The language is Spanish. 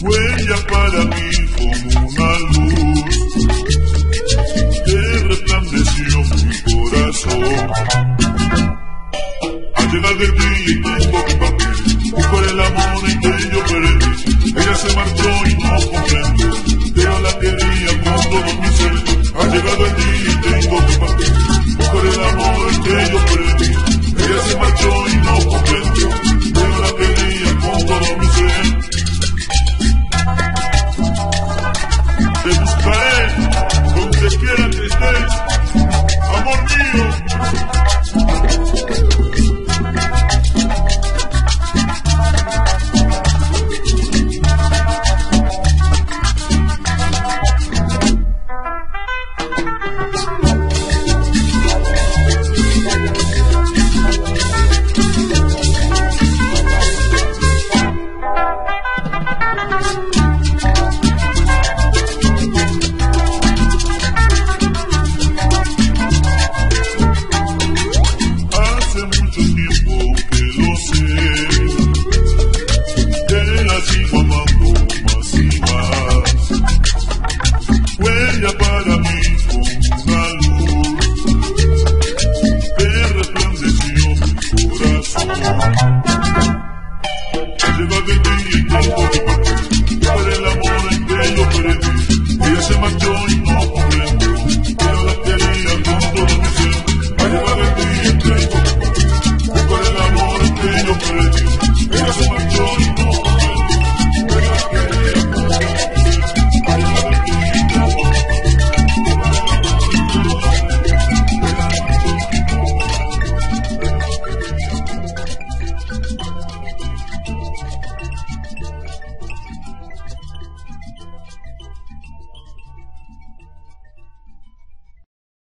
Huella para mí como una luz que resplandeció mi corazón. Ha llegado el día y tengo que partir por el amor en que yo perdí. Ella se marchó y no comprendo, les quiera que estés, amor mío. viví como tú. Tú eres el amor en que yo perdí. Ella se marchó y no